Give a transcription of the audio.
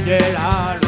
de la luz.